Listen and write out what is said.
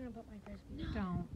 gonna put my frisbee. Don't.